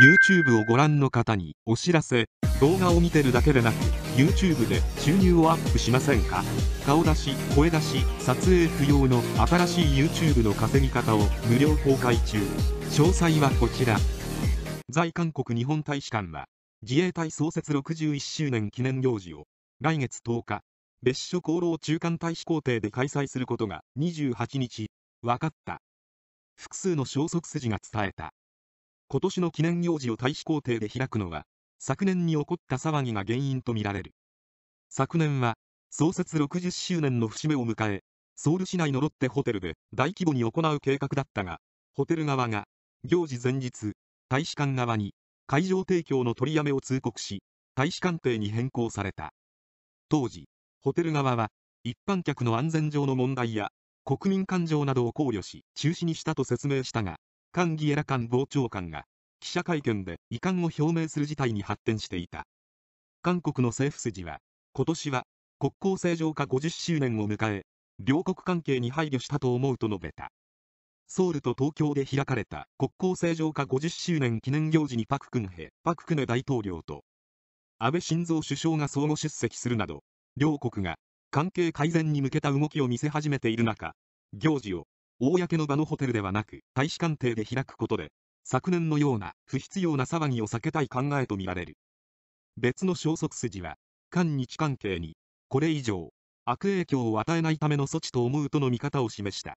YouTube をご覧の方にお知らせ動画を見てるだけでなく YouTube で収入をアップしませんか？顔出し声出し撮影不要の新しい YouTube の稼ぎ方を無料公開中。詳細はこちら。在韓国日本大使館は自衛隊創設61周年記念行事を来月10日別所功労中間大使公邸で開催することが28日分かった。複数の消息筋が伝えた。今年の記念行事を大使公邸で開くのは昨年に起こった騒ぎが原因とみられる。昨年は創設60周年の節目を迎えソウル市内のロッテホテルで大規模に行う計画だったがホテル側が行事前日大使館側に会場提供の取りやめを通告し大使館邸に変更された。当時ホテル側は一般客の安全上の問題や国民感情などを考慮し中止にしたと説明したがカン・ギエラ官房長官が記者会見で遺憾を表明する事態に発展していた。韓国の政府筋は今年は国交正常化50周年を迎え両国関係に配慮したと思うと述べた。ソウルと東京で開かれた国交正常化50周年記念行事にパク・クンヘパク・クネ大統領と安倍晋三首相が相互出席するなど両国が関係改善に向けた動きを見せ始めている中行事を公の場のホテルではなく大使官邸で開くことで昨年のような不必要な騒ぎを避けたい考えとみられる。別の消息筋は韓日関係にこれ以上悪影響を与えないための措置と思うとの見方を示した。